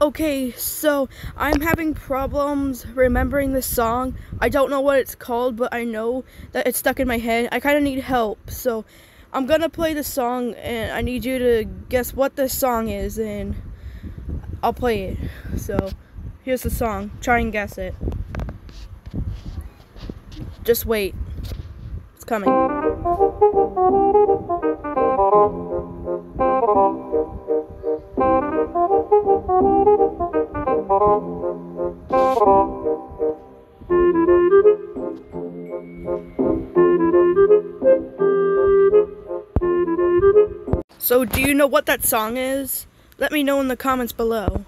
Okay, so I'm having problems remembering this song. I don't know what it's called, but I know that it's stuck in my head. I kind of need help, so I'm gonna play the song, and I need you to guess what this song is, and I'll play it. So, here's the song. Try and guess it. Just wait. It's coming. So, do you know what that song is? Let me know in the comments below.